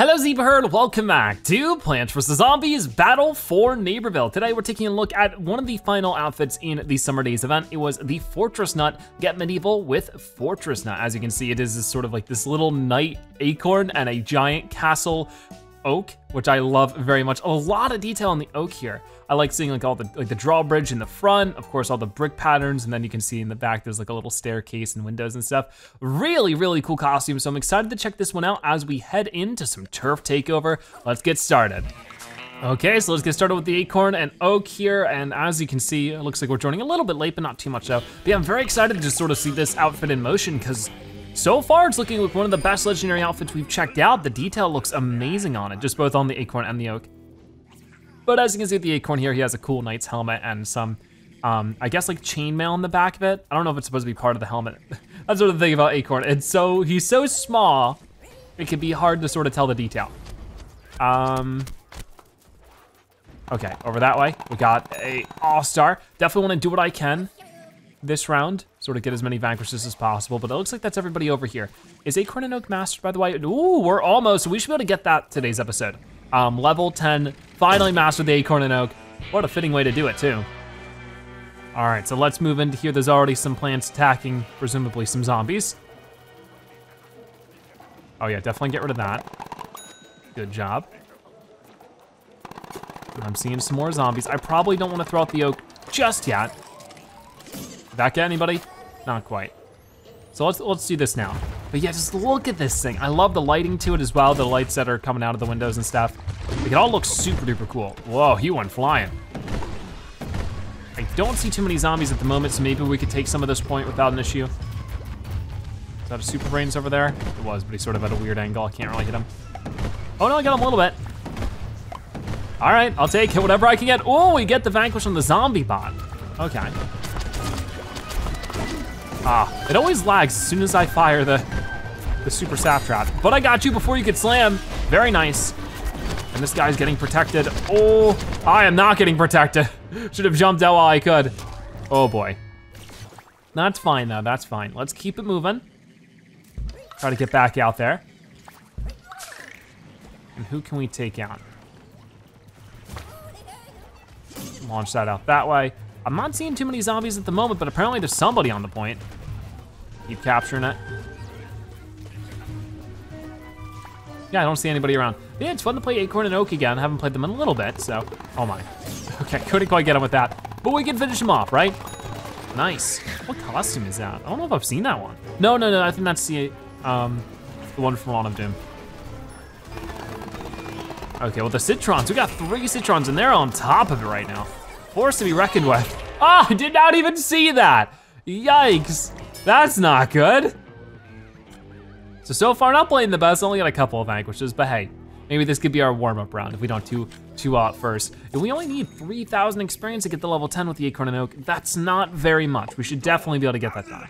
Hello Zebra Herd, welcome back to Plants vs. Zombies Battle for Neighborville. Today we're taking a look at one of the final outfits in the Summer DayZ event. It was the Fortress Nut Get Medieval with Fortress Nut. As you can see, it is sort of like this little knight acorn and a giant castle oak, which I love very much. A lot of detail on the oak here. I like seeing like all the like the drawbridge in the front, of course, all the brick patterns, and then you can see in the back there's like a little staircase and windows and stuff. Really, really cool costume. So I'm excited to check this one out as we head into some turf takeover. Let's get started. Okay, so let's get started with the acorn and oak here. And as you can see, it looks like we're joining a little bit late, but not too much though. But yeah, I'm very excited to just sort of see this outfit in motion because so far, it's looking like one of the best legendary outfits we've checked out. The detail looks amazing on it, just both on the acorn and the oak. But as you can see the acorn here, he has a cool knight's helmet and some, um, I guess like chainmail on the back of it. I don't know if it's supposed to be part of the helmet. That's sort of the thing about acorn. It's so, he's so small, it can be hard to sort of tell the detail. Um, okay, over that way, we got a all-star. Definitely wanna do what I can this round, sort of get as many vanquishes as possible, but it looks like that's everybody over here. Is Acorn and Oak mastered, by the way? Ooh, we're almost, we should be able to get that today's episode. Um, level 10, finally mastered the Acorn and Oak. What a fitting way to do it, too. All right, so let's move into here. There's already some plants attacking, presumably some zombies. Oh yeah, definitely get rid of that. Good job. I'm seeing some more zombies. I probably don't wanna throw out the oak just yet. Did that get anybody? Not quite. So let's let's do this now. But yeah, just look at this thing. I love the lighting to it as well, the lights that are coming out of the windows and stuff. Like, it all looks super duper cool. Whoa, he went flying. I don't see too many zombies at the moment, so maybe we could take some of this point without an issue. Is that a Super Brainz over there? It was, but he's sort of at a weird angle. I can't really hit him. Oh no, I got him a little bit. All right, I'll take whatever I can get. Oh, we get the vanquish on the zombie bot. Okay. Ah, it always lags as soon as I fire the, the super sap trap. But I got you before you could slam. Very nice. And this guy's getting protected. Oh, I am not getting protected. Should have jumped out while I could. Oh boy. That's fine though, that's fine. Let's keep it moving. Try to get back out there. And who can we take out? Launch that out that way. I'm not seeing too many zombies at the moment, but apparently there's somebody on the point. Keep capturing it. Yeah, I don't see anybody around. Yeah, it's fun to play Acorn and Oak again. I haven't played them in a little bit, so, oh my. Okay, couldn't quite get him with that. But we can finish him off, right? Nice. What costume is that? I don't know if I've seen that one. No, no, no, I think that's the, um, the one from Lawn of Doom. Okay, well the Citrons, we got three Citrons and they're on top of it right now. Force to be reckoned with. Ah, I did not even see that. Yikes, that's not good. So, so far not playing the best, only got a couple of vanquishes, but hey, maybe this could be our warm-up round if we don't do too hot first. And we only need 3,000 experience to get the level 10 with the Acorn and Oak. That's not very much. We should definitely be able to get that done.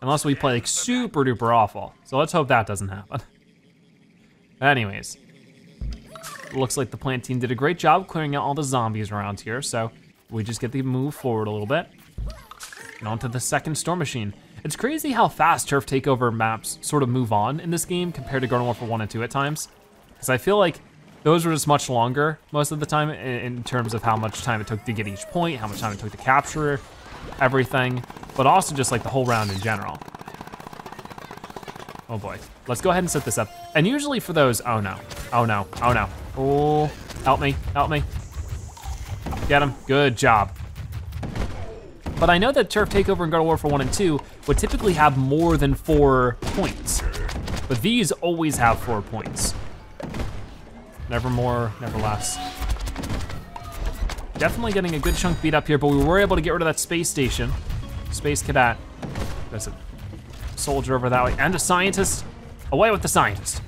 Unless we play like super duper awful. So let's hope that doesn't happen. Anyways, looks like the plant team did a great job clearing out all the zombies around here, so we just get to move forward a little bit. And onto the second storm machine. It's crazy how fast turf takeover maps sort of move on in this game compared to Garden Warfare 1 and 2 at times. Because I feel like those were just much longer most of the time in, in terms of how much time it took to get each point, how much time it took to capture everything, but also just like the whole round in general. Oh boy, let's go ahead and set this up. And usually for those, oh no, oh no, oh no. Oh, help me, help me. Get him, good job. But I know that Turf Takeover and Garden Warfare 1 and 2 would typically have more than four points. But these always have four points. Never more, never less. Definitely getting a good chunk beat up here, but we were able to get rid of that space station. Space cadet. There's a soldier over that way, and a scientist. Away with the scientist.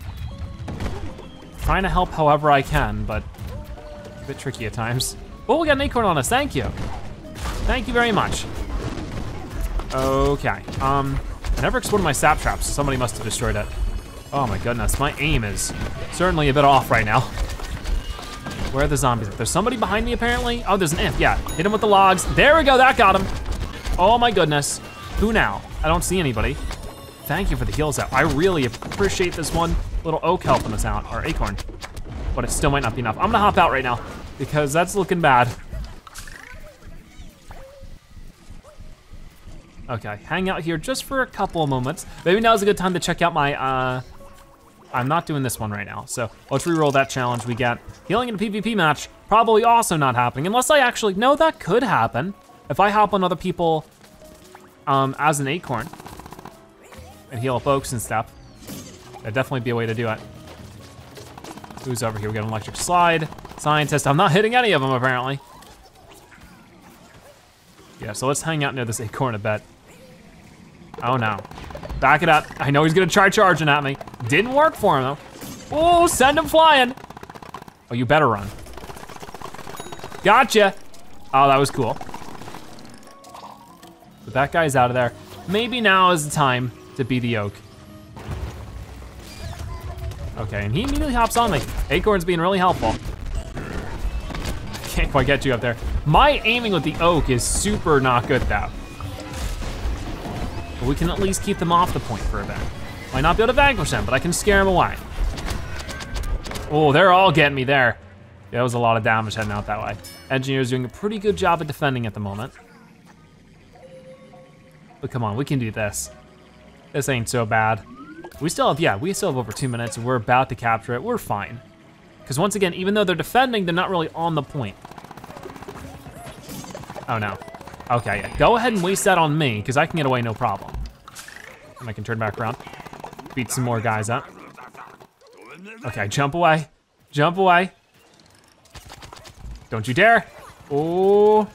Trying to help however I can, but a bit tricky at times. Oh, we got an acorn on us, thank you. Thank you very much. Okay, um, I never exploded my sap traps. Somebody must have destroyed it. Oh my goodness, my aim is certainly a bit off right now. Where are the zombies? There's somebody behind me apparently. Oh, there's an imp, yeah. Hit him with the logs. There we go, that got him. Oh my goodness. Who now? I don't see anybody. Thank you for the heals out. I really appreciate this one. little oak helping us out, or acorn. But it still might not be enough. I'm gonna hop out right now because that's looking bad. Okay, hang out here just for a couple of moments. Maybe now's a good time to check out my, uh, I'm not doing this one right now. So let's re-roll that challenge we get. Healing in a PvP match, probably also not happening, unless I actually, no, that could happen. If I hop on other people um, as an acorn and heal up oaks and stuff, that'd definitely be a way to do it. Who's over here? We got an electric slide. Scientist, I'm not hitting any of them apparently. Yeah, so let's hang out near this acorn a bit. Oh no. Back it up. I know he's gonna try charging at me. Didn't work for him though. Oh, send him flying. Oh, you better run. Gotcha. Oh, that was cool. But that guy's out of there. Maybe now is the time to be the oak. Okay, and he immediately hops on me. Acorn's being really helpful. Can't quite get you up there. My aiming with the oak is super not good though. But we can at least keep them off the point for a bit. Might not be able to vanquish them, but I can scare them away. Oh, they're all getting me there. That was a lot of damage heading out that way. Engineer's doing a pretty good job at defending at the moment. But come on, we can do this. This ain't so bad. We still have, yeah, we still have over two minutes we're about to capture it. We're fine. Because once again, even though they're defending, they're not really on the point. Oh no. Okay, yeah. Go ahead and waste that on me, because I can get away no problem. And I can turn back around. Beat some more guys up. Okay, jump away. Jump away. Don't you dare. Oh.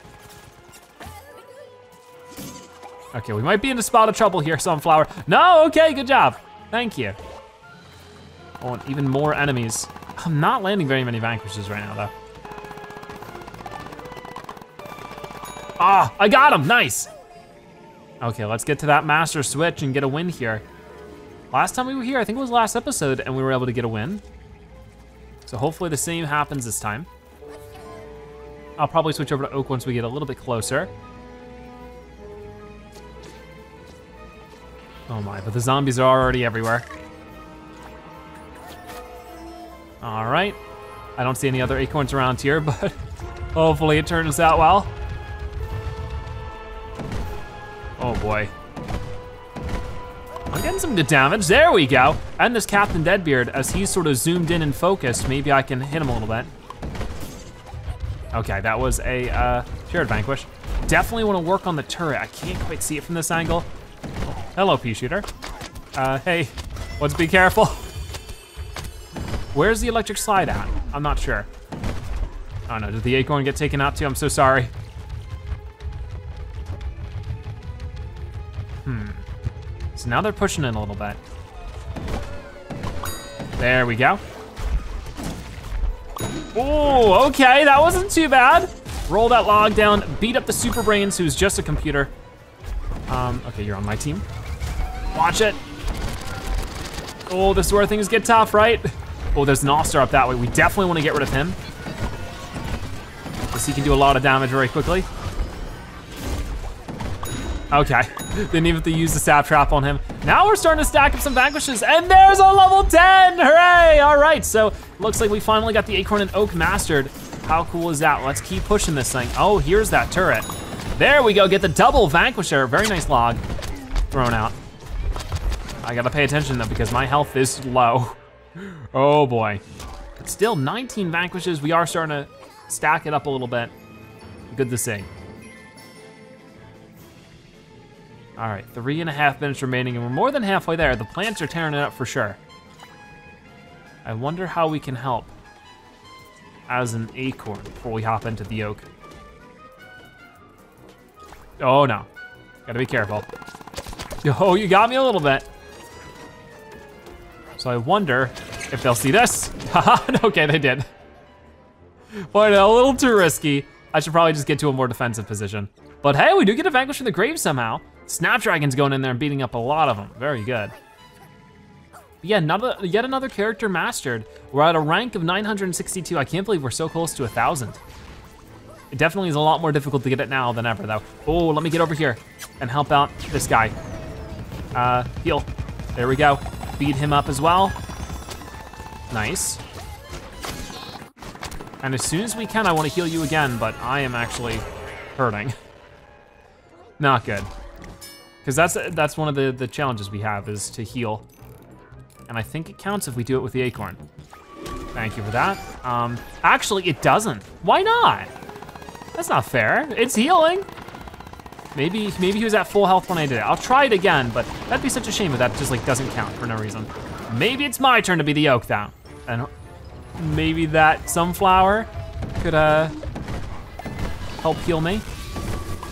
Okay, we might be in a spot of trouble here, Sunflower. No, okay, good job. Thank you. Oh, and even more enemies. I'm not landing very many vanquishes right now, though. Ah, I got him, nice. Okay, let's get to that master switch and get a win here. Last time we were here, I think it was last episode, and we were able to get a win. So hopefully the same happens this time. I'll probably switch over to Oak once we get a little bit closer. Oh my, but the zombies are already everywhere. All right. I don't see any other acorns around here, but hopefully it turns out well. Oh boy. I'm getting some good damage. There we go. And this Captain Deadbeard, as he's sort of zoomed in and focused, maybe I can hit him a little bit. Okay, that was a uh, shared vanquish. Definitely want to work on the turret. I can't quite see it from this angle. Hello, pea shooter. Uh, hey, let's be careful. Where's the electric slide at? I'm not sure. Oh no, did the acorn get taken out too? I'm so sorry. Hmm. So now they're pushing in a little bit. There we go. Oh, okay, that wasn't too bad. Roll that log down, beat up the Super Brainz, who's just a computer. Um, okay, you're on my team. Watch it. Oh, this is where things get tough, right? Oh, there's an All-Star up that way. We definitely want to get rid of him. Because he can do a lot of damage very quickly. Okay, didn't even have to use the sap trap on him. Now we're starting to stack up some vanquishes, and there's a level 10, hooray! All right, so looks like we finally got the Acorn and Oak mastered. How cool is that? Let's keep pushing this thing. Oh, here's that turret. There we go, get the double vanquisher. Very nice log thrown out. I gotta pay attention though, because my health is low. Oh boy. But still, 19 vanquishes. We are starting to stack it up a little bit. Good to see. All right, three and a half minutes remaining, and we're more than halfway there. The plants are tearing it up for sure. I wonder how we can help as an acorn before we hop into the oak. Oh no, gotta be careful. Oh, you got me a little bit. So I wonder if they'll see this. Okay, they did. But a little too risky. I should probably just get to a more defensive position. But hey, we do get a vanquish from the grave somehow. Snapdragon's going in there and beating up a lot of them. Very good. Yeah, another, yet another character mastered. We're at a rank of 962. I can't believe we're so close to a 1,000. It definitely is a lot more difficult to get it now than ever though. Oh, let me get over here and help out this guy. Uh, heal. There we go. Beat him up as well. Nice. And as soon as we can, I wanna heal you again, but I am actually hurting. Not good. Because that's that's one of the, the challenges we have is to heal. And I think it counts if we do it with the acorn. Thank you for that. Um, actually, it doesn't. Why not? That's not fair. It's healing. Maybe maybe he was at full health when I did it. I'll try it again, but that'd be such a shame if that just like doesn't count for no reason. Maybe it's my turn to be the oak now. And maybe that sunflower could uh help heal me.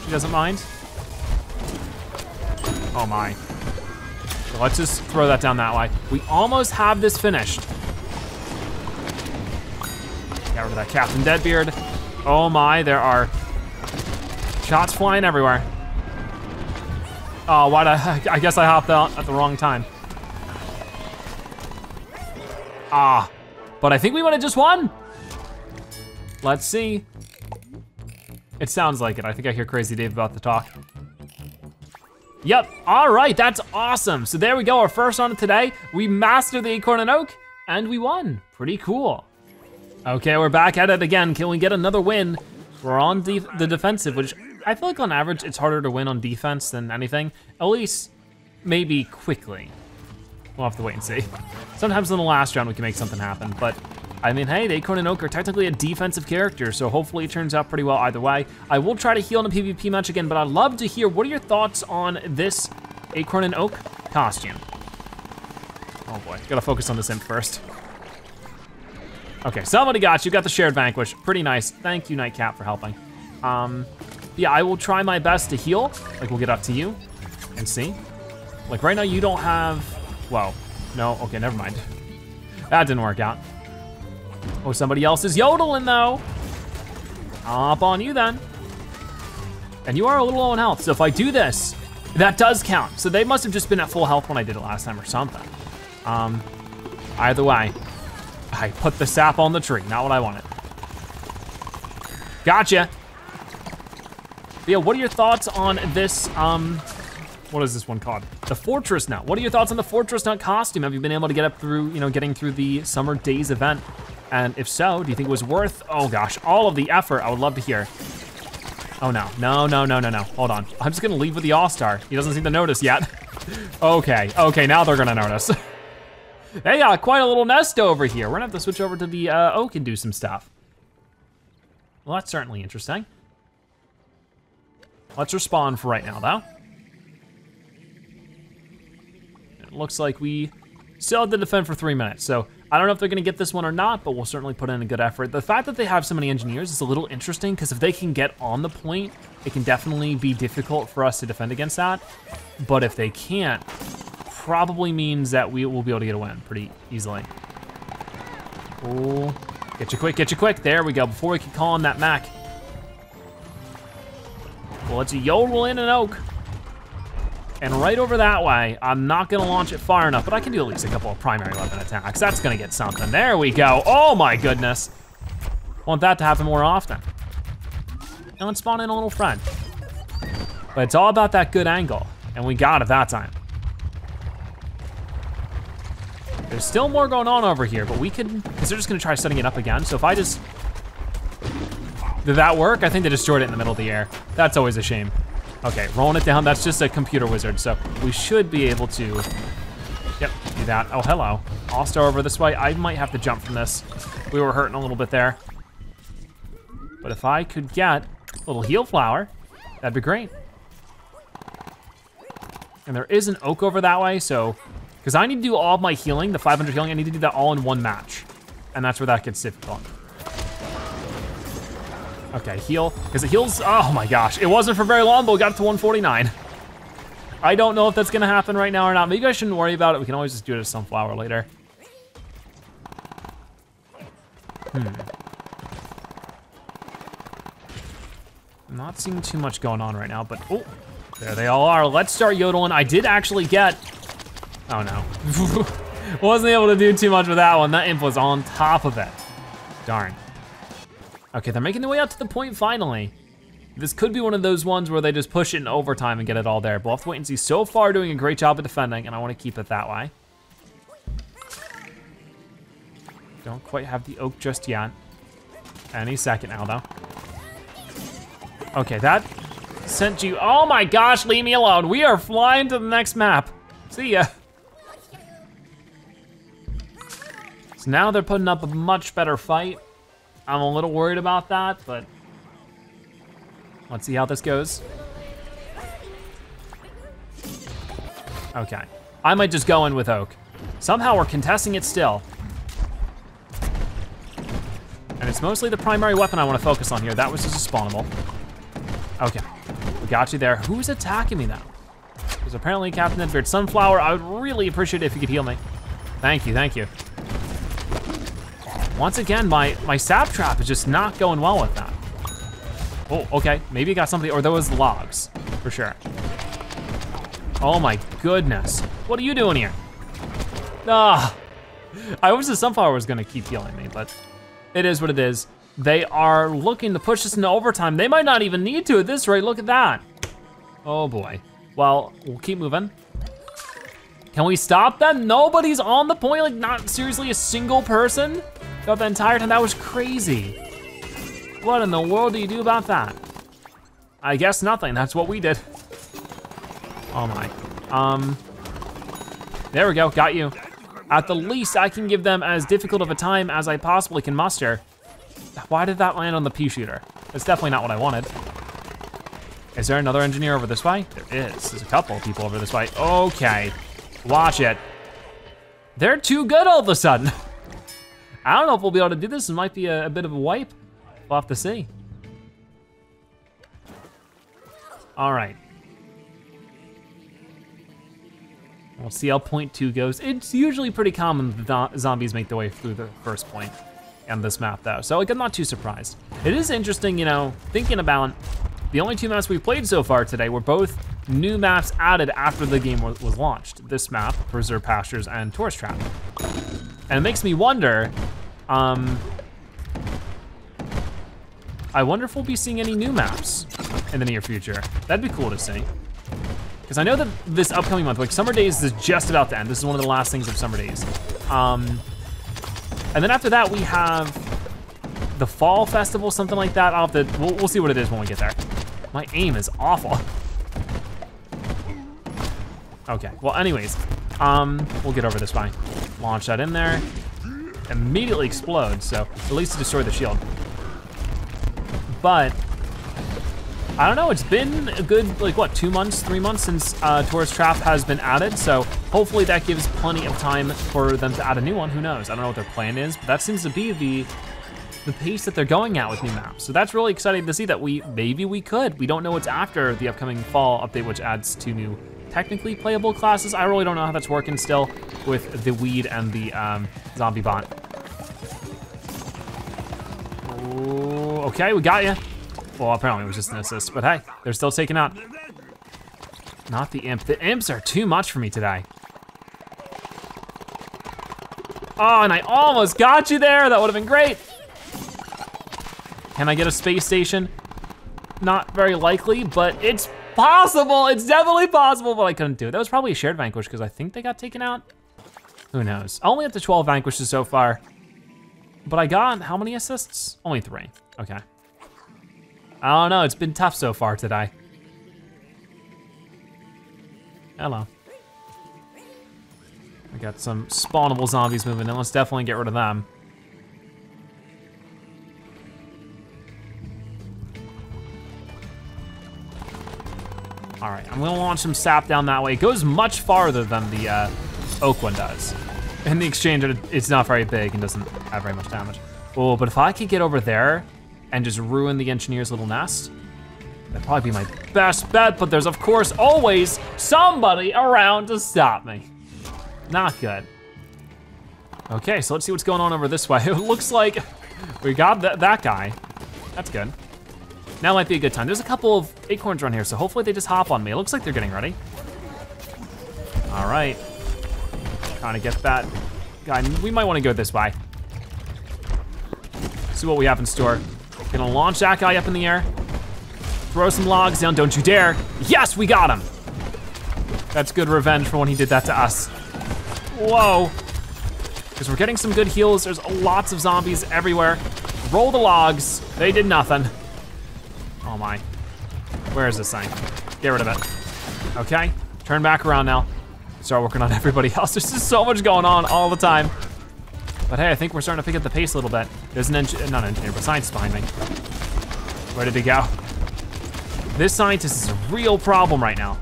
She doesn't mind. Oh my. Let's just throw that down that way. We almost have this finished. Get rid of that Captain Deadbeard. Oh my, there are shots flying everywhere. Oh, why'd I, I guess I hopped out at the wrong time. Ah, but I think we would've just won. Let's see. It sounds like it. I think I hear Crazy Dave about to talk. Yep, all right, that's awesome. So there we go, our first on today. We mastered the Acorn and Oak, and we won. Pretty cool. Okay, we're back at it again. Can we get another win? We're on the defensive, which I feel like on average, it's harder to win on defense than anything. At least, maybe quickly. We'll have to wait and see. Sometimes in the last round, we can make something happen, but I mean, hey, the Acorn and Oak are technically a defensive character, so hopefully it turns out pretty well either way. I will try to heal in a PvP match again, but I'd love to hear, what are your thoughts on this Acorn and Oak costume? Oh boy, gotta focus on this imp first. Okay, somebody got you, got the shared vanquish. Pretty nice, thank you, Nightcap, for helping. Um, yeah, I will try my best to heal. Like, we'll get up to you and see. Like, right now you don't have, well, no, okay, never mind. That didn't work out. Oh, somebody else is yodeling though. Up on you then. And you are a little low on health, so if I do this, that does count. So they must have just been at full health when I did it last time or something. Um, either way, I put the sap on the tree, not what I wanted. Gotcha. But yeah, what are your thoughts on this, um, what is this one called? The Fortress Nut. What are your thoughts on the Fortress Nut costume? Have you been able to get up through, you know, getting through the Summer DayZ event? And if so, do you think it was worth, oh gosh, all of the effort? I would love to hear. Oh no, no, no, no, no, no, hold on. I'm just gonna leave with the All-Star. He doesn't seem to notice yet. okay, okay, now they're gonna notice. they got quite a little nest over here. We're gonna have to switch over to the uh, oak and do some stuff. Well, that's certainly interesting. Let's respawn for right now, though. It looks like we still have to defend for three minutes, so I don't know if they're gonna get this one or not, but we'll certainly put in a good effort. The fact that they have so many engineers is a little interesting because if they can get on the point, it can definitely be difficult for us to defend against that. But if they can't, probably means that we will be able to get a win pretty easily. Get you quick, get you quick. There we go, before we can call on that Mac. Well, let's yodel in an oak. And right over that way, I'm not gonna launch it far enough, but I can do at least a couple of primary weapon attacks. That's gonna get something. There we go. Oh my goodness. Want that to happen more often. And let's spawn in a little friend. But it's all about that good angle, and we got it that time. There's still more going on over here, but we could, because they're just gonna try setting it up again. So if I just, did that work? I think they destroyed it in the middle of the air. That's always a shame. Okay, rolling it down. That's just a computer wizard, so we should be able to, yep, do that. Oh, hello. All-Star over this way. I might have to jump from this. We were hurting a little bit there. But if I could get a little heal flower, that'd be great. And there is an oak over that way, so, because I need to do all of my healing, the 500 healing, I need to do that all in one match. And that's where that gets difficult. Okay, heal, because it heals, oh my gosh. It wasn't for very long, but we got it to 149. I don't know if that's gonna happen right now or not. Maybe I shouldn't worry about it. We can always just do it as sunflower later. Hmm. not seeing too much going on right now, but oh, there they all are. Let's start yodeling. I did actually get, oh no. Wasn't able to do too much with that one. That imp was on top of it. Darn. Okay, they're making their way out to the point finally. This could be one of those ones where they just push it in overtime and get it all there. But we'll have to wait and see. So far, doing a great job of defending, and I want to keep it that way. Don't quite have the oak just yet. Any second now, though. Okay, that sent you, oh my gosh, leave me alone. We are flying to the next map. See ya. So now they're putting up a much better fight. I'm a little worried about that, but let's see how this goes. Okay, I might just go in with Oak. Somehow we're contesting it still. And it's mostly the primary weapon I wanna focus on here. That was just a spawnable. Okay, we got you there. Who's attacking me now? Because apparently Captain Deadbeard Sunflower, I would really appreciate it if you could heal me. Thank you, thank you. Once again, my, my sap trap is just not going well with that. Oh, okay, maybe I got something, or those logs, for sure. Oh my goodness. What are you doing here? Ah, I wish the sunflower was gonna keep healing me, but it is what it is. They are looking to push this into overtime. They might not even need to at this rate, look at that. Oh boy. Well, we'll keep moving. Can we stop them? Nobody's on the point, like not seriously a single person? Got the entire time, that was crazy. What in the world do you do about that? I guess nothing, that's what we did. Oh my. Um, there we go, got you. At the least, I can give them as difficult of a time as I possibly can muster. Why did that land on the pea shooter? That's definitely not what I wanted. Is there another engineer over this way? There is, there's a couple of people over this way. Okay, watch it. They're too good all of a sudden. I don't know if we'll be able to do this. It might be a, a bit of a wipe. We'll have to see. All right. We'll see how point two goes. It's usually pretty common that zombies make their way through the first point on this map though, so like, I'm not too surprised. It is interesting, you know, thinking about the only two maps we've played so far today were both new maps added after the game was launched. This map, Preserve Pastures and Tourist Trap. And it makes me wonder, um, I wonder if we'll be seeing any new maps in the near future. That'd be cool to see. Because I know that this upcoming month, like Summer DayZ is just about to end. This is one of the last things of Summer DayZ. Um, and then after that, we have the Fall Festival, something like that. I'll have to, we'll, we'll see what it is when we get there. My aim is awful. Okay, well anyways, um, we'll get over this fine. Launch that in there. Immediately explodes, so at least to destroy the shield. But I don't know, it's been a good, like what, two months, three months since uh, Tourist Trap has been added, so hopefully that gives plenty of time for them to add a new one, who knows? I don't know what their plan is, but that seems to be the the pace that they're going at with new maps. So that's really exciting to see that we, maybe we could. We don't know what's after the upcoming fall update, which adds two new technically playable classes. I really don't know how that's working still with the weed and the um, zombie bot. Ooh, okay, we got you. Well, apparently it was just an assist, but hey, they're still taking out. Not the imp. The imps are too much for me today. Oh, and I almost got you there. That would have been great. Can I get a space station? Not very likely, but it's possible. It's definitely possible, but I couldn't do it. That was probably a shared vanquish because I think they got taken out. Who knows? Only up to 12 vanquishes so far. But I got how many assists? Only three, okay. I don't know, it's been tough so far today. Hello. We got some spawnable zombies moving in. Let's definitely get rid of them. All right, I'm gonna launch some sap down that way. It goes much farther than the uh, oak one does. In the exchange, it's not very big and doesn't have very much damage. Oh, but if I could get over there and just ruin the engineer's little nest. That'd probably be my best bet, but there's of course always somebody around to stop me. Not good. Okay, so let's see what's going on over this way. It looks like we got that, that guy. That's good. Now might be a good time. There's a couple of acorns around here, so hopefully they just hop on me. It looks like they're getting ready. All right. Trying to get that guy. We might want to go this way. See what we have in store. Gonna launch that guy up in the air. Throw some logs down, don't you dare. Yes, we got him. That's good revenge for when he did that to us. Whoa. because we're getting some good heals. There's lots of zombies everywhere. Roll the logs. They did nothing. Where is this thing? Get rid of it. Okay, turn back around now. Start working on everybody else. There's just so much going on all the time. But hey, I think we're starting to pick up the pace a little bit. There's an engineer, not an engineer, but scientist behind me. Where did he go? This scientist is a real problem right now.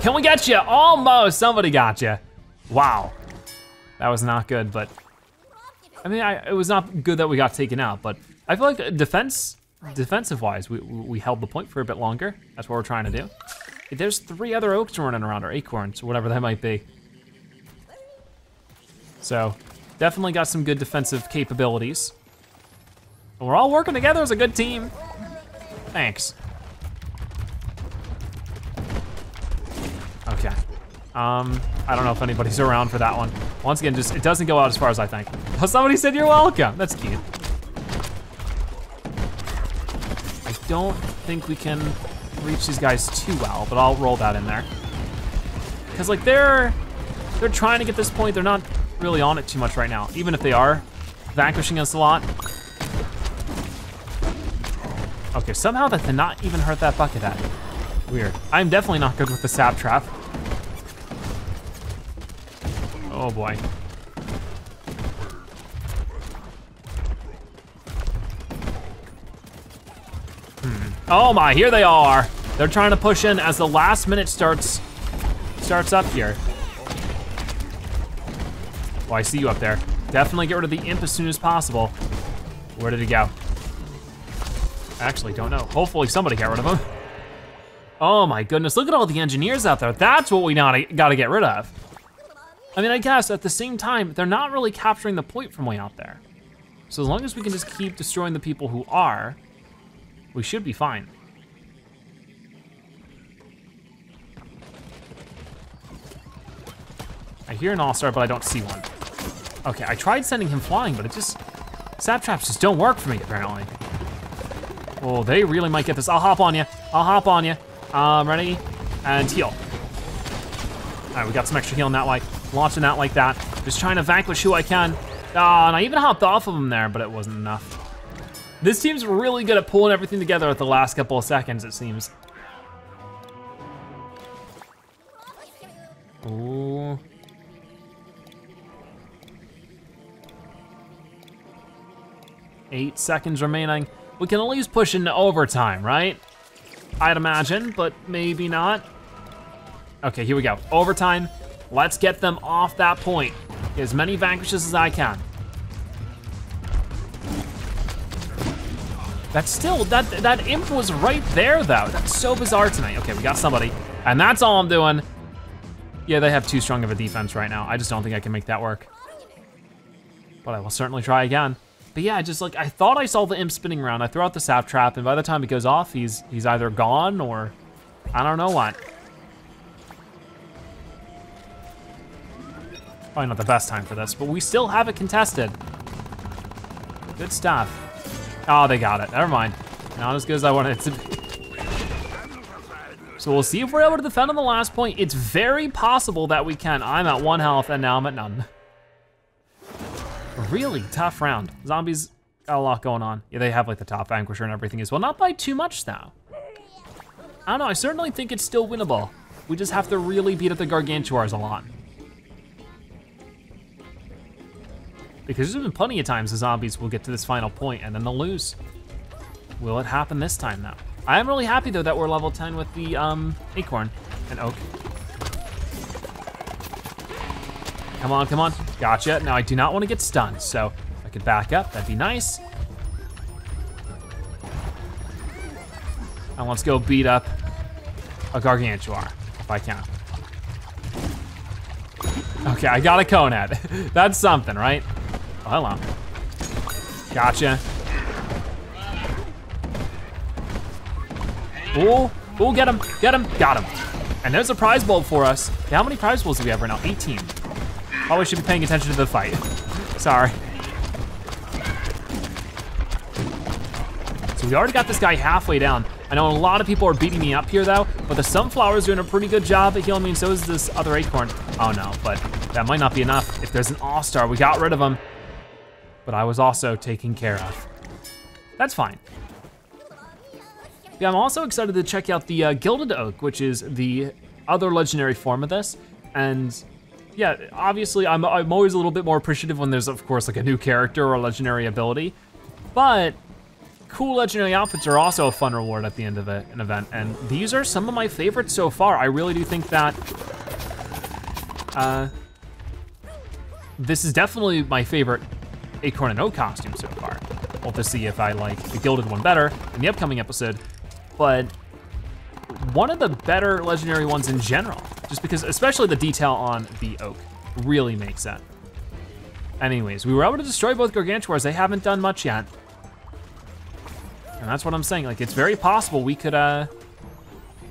Can we get you? Almost, somebody got you. Wow, that was not good, but I mean, I, it was not good that we got taken out, but I feel like defense, defensive-wise, we, we held the point for a bit longer. That's what we're trying to do. There's three other oaks running around, or acorns, or whatever that might be. So, definitely got some good defensive capabilities. And we're all working together as a good team. Thanks. Okay. Um, I don't know if anybody's around for that one. Once again, just it doesn't go out as far as I think. Oh, somebody said you're welcome. That's cute. Don't think we can reach these guys too well, but I'll roll that in there. Cause like they're they're trying to get this point. They're not really on it too much right now, even if they are vanquishing us a lot. Okay, somehow that did not even hurt that bucket head. Weird. I'm definitely not good with the sap trap. Oh boy. Oh my, here they are. They're trying to push in as the last minute starts starts up here. Oh, I see you up there. Definitely get rid of the imp as soon as possible. Where did he go? Actually, don't know. Hopefully somebody got rid of him. Oh my goodness, look at all the engineers out there. That's what we gotta, gotta get rid of. I mean, I guess at the same time, they're not really capturing the point from way out there. So as long as we can just keep destroying the people who are, we should be fine. I hear an all-star, but I don't see one. Okay, I tried sending him flying, but it just, sap traps just don't work for me, apparently. Oh, they really might get this. I'll hop on you. I'll hop on you. Um, ready? And heal. All right, we got some extra healing that way. Launching that like that. Just trying to vanquish who I can. Ah, and I even hopped off of him there, but it wasn't enough. This team's really good at pulling everything together at the last couple of seconds, it seems. Ooh. Eight seconds remaining. We can at least push into overtime, right? I'd imagine, but maybe not. Okay, here we go. Overtime. Let's get them off that point. As many vanquishes as I can. That's still, that, that imp was right there though. That's so bizarre tonight. Okay, we got somebody. And that's all I'm doing. Yeah, they have too strong of a defense right now. I just don't think I can make that work. But I will certainly try again. But yeah, just like, I thought I saw the imp spinning around. I threw out the sap trap, and by the time it goes off, he's he's either gone or I don't know what. Probably not the best time for this, but we still have it contested. Good stuff. Oh, they got it, never mind. Not as good as I wanted it to be. So we'll see if we're able to defend on the last point. It's very possible that we can. I'm at one health and now I'm at none really tough round. Zombies got a lot going on. Yeah, they have like the top vanquisher and everything as well. Not by too much though. I don't know, I certainly think it's still winnable. We just have to really beat up the Gargantuars a lot. Because there's been plenty of times the zombies will get to this final point and then they'll lose. Will it happen this time though? I am really happy though that we're level 10 with the um, acorn and oak. Come on, come on. Gotcha. Now I do not want to get stunned, so I could back up, that'd be nice. And let's go beat up a Gargantuar, if I can. Okay, I got a cone head. That's something, right? Oh, hello. Uh, gotcha. Ooh, ooh, get him, get him, got him. And there's a prize bulb for us. how many prize bulbs do we have right now? 18. Probably should be paying attention to the fight. Sorry. So we already got this guy halfway down. I know a lot of people are beating me up here though, but the sunflower's doing a pretty good job at healing me, and so is this other acorn. Oh no, but That might not be enough. If there's an All-Star, we got rid of him. But I was also taken care of. That's fine. Yeah, I'm also excited to check out the uh, Gilded Oak, which is the other legendary form of this. And yeah, obviously I'm, I'm always a little bit more appreciative when there's of course like a new character or a legendary ability, but cool legendary outfits are also a fun reward at the end of an event. And these are some of my favorites so far. I really do think that uh, this is definitely my favorite Acorn and Oak costume so far. We'll have to see if I like the Gilded one better in the upcoming episode but one of the better legendary ones in general, just because, especially the detail on the oak really makes it. Anyways, we were able to destroy both Gargantuars. They haven't done much yet. And that's what I'm saying, like it's very possible we could, uh,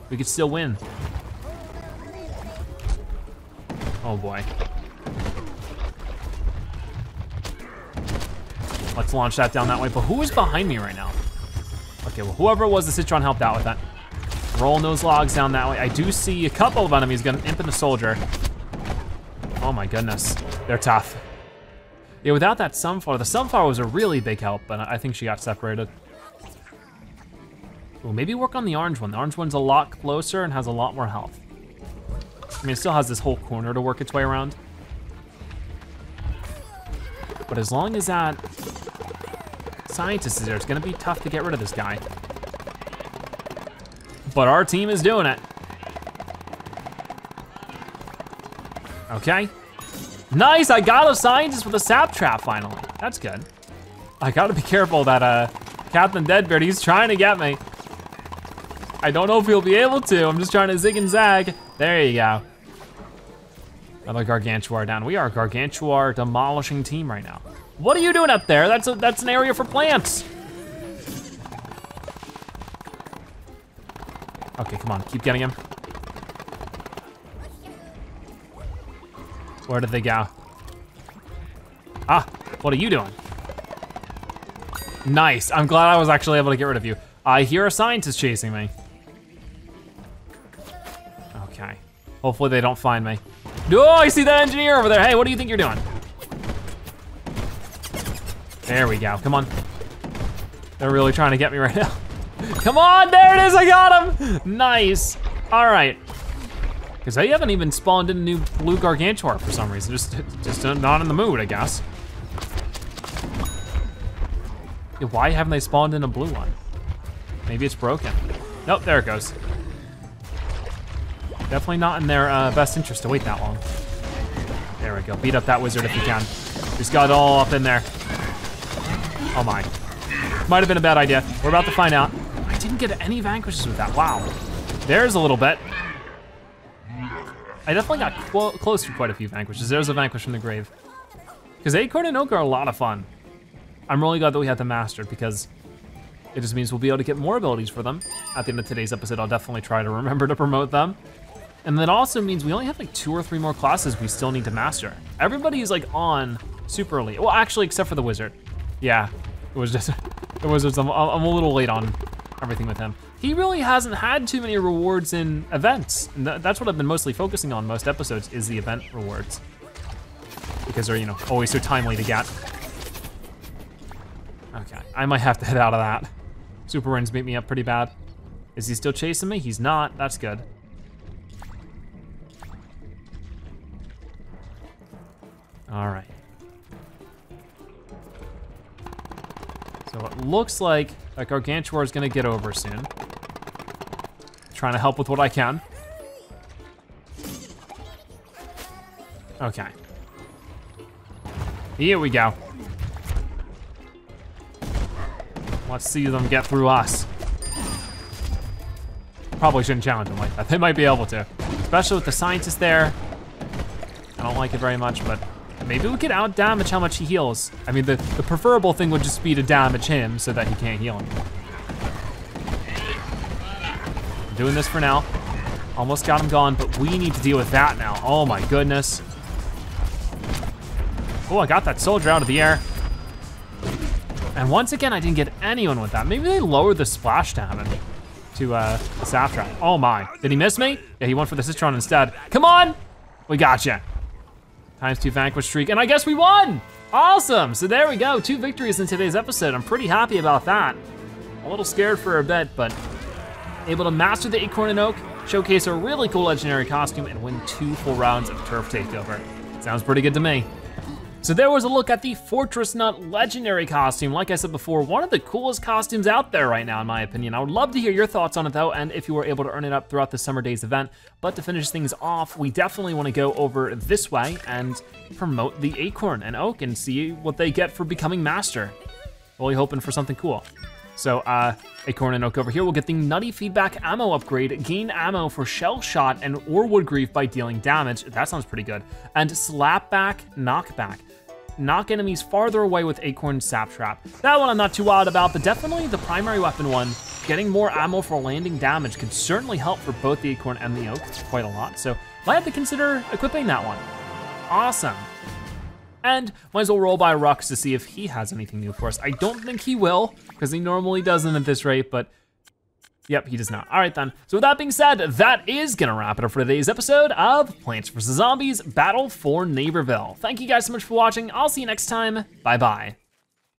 we could still win. Oh boy. Let's launch that down that way, but who is behind me right now? Okay, well, whoever it was, the Citron helped out with that. Rolling those logs down that way. I do see a couple of enemies gonna imp in the soldier. Oh my goodness, they're tough. Yeah, without that sunflower, the sunflower was a really big help, but I think she got separated. Well, maybe work on the orange one. The orange one's a lot closer and has a lot more health. I mean, it still has this whole corner to work its way around. But as long as that scientist is there. It's gonna be tough to get rid of this guy. But our team is doing it. Okay. Nice, I got a scientist with a sap trap finally. That's good. I gotta be careful that uh, Captain Deadbeard, he's trying to get me. I don't know if he'll be able to. I'm just trying to zig and zag. There you go. Another Gargantuar down. We are a Gargantuar demolishing team right now. What are you doing up there? That's a, that's an area for plants. Okay, come on, keep getting him. Where did they go? Ah, what are you doing? Nice, I'm glad I was actually able to get rid of you. I hear a scientist chasing me. Okay, hopefully they don't find me. Oh, I see that engineer over there. Hey, what do you think you're doing? There we go, come on. They're really trying to get me right now. come on, there it is, I got him! Nice, all right. Because they haven't even spawned in a new blue Gargantuar for some reason. Just, just not in the mood, I guess. Why haven't they spawned in a blue one? Maybe it's broken. Nope, there it goes. Definitely not in their uh, best interest to wait that long. There we go, beat up that wizard if you can. Just got all up in there. Oh my. Might have been a bad idea. We're about to find out. I didn't get any vanquishes with that, wow. There's a little bit. I definitely got close to quite a few vanquishes. There's a vanquish from the grave. Because Acorn and Oak are a lot of fun. I'm really glad that we had them mastered because it just means we'll be able to get more abilities for them. At the end of today's episode, I'll definitely try to remember to promote them. And that also means we only have like two or three more classes we still need to master. Everybody's like on super elite. Well, actually, except for the wizard. Yeah, it was just, it was just, I'm, I'm a little late on everything with him. He really hasn't had too many rewards in events. And that's what I've been mostly focusing on most episodes is the event rewards. Because they're, you know, always so timely to get. Okay, I might have to head out of that. Super Brainz beat me up pretty bad. Is he still chasing me? He's not, that's good. All right. So it looks like that Gargantuar is gonna get over soon. Trying to help with what I can. Okay. Here we go. Let's see them get through us. Probably shouldn't challenge them like that. They might be able to. Especially with the scientist there. I don't like it very much, but Maybe we could out damage how much he heals. I mean, the, the preferable thing would just be to damage him so that he can't heal him. I'm doing this for now. Almost got him gone, but we need to deal with that now. Oh my goodness. Oh, I got that soldier out of the air. And once again, I didn't get anyone with that. Maybe they lowered the splash damage to uh, the trap. Oh my, did he miss me? Yeah, he went for the Citron instead. Come on, we got you. Times two vanquish streak, and I guess we won! Awesome, so there we go, two victories in today's episode. I'm pretty happy about that. A little scared for a bit, but able to master the Acorn and Oak, showcase a really cool legendary costume, and win two full rounds of Turf Takeover. Sounds pretty good to me. So there was a look at the Fortress Nut Legendary costume. Like I said before, one of the coolest costumes out there right now, in my opinion. I would love to hear your thoughts on it though, and if you were able to earn it up throughout the Summer DayZ event. But to finish things off, we definitely wanna go over this way and promote the Acorn and Oak and see what they get for becoming Master. Really hoping for something cool. So uh, Acorn and Oak over here will get the Nutty Feedback Ammo upgrade, gain ammo for Shell Shot and or Wood Grief by dealing damage. That sounds pretty good. And Slapback Knockback knock enemies farther away with Acorn Sap Trap. That one I'm not too wild about, but definitely the primary weapon one, getting more ammo for landing damage could certainly help for both the Acorn and the Oak quite a lot. So might have to consider equipping that one. Awesome. And might as well roll by Rux to see if he has anything new for us. I don't think he will, because he normally doesn't at this rate, but Yep, he does not. All right then. So with that being said, that is gonna wrap it up for today's episode of Plants vs. Zombies Battle for Neighborville. Thank you guys so much for watching. I'll see you next time. Bye-bye.